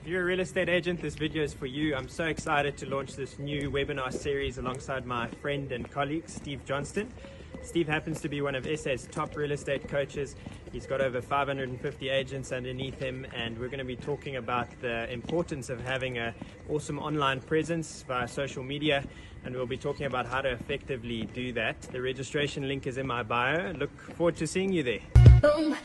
If you're a real estate agent, this video is for you. I'm so excited to launch this new webinar series alongside my friend and colleague, Steve Johnstone. Steve happens to be one of SA's top real estate coaches. He's got over 550 agents underneath him, and we're going to be talking about the importance of having an awesome online presence via social media. And we'll be talking about how to effectively do that. The registration link is in my bio. Look forward to seeing you there. Boom,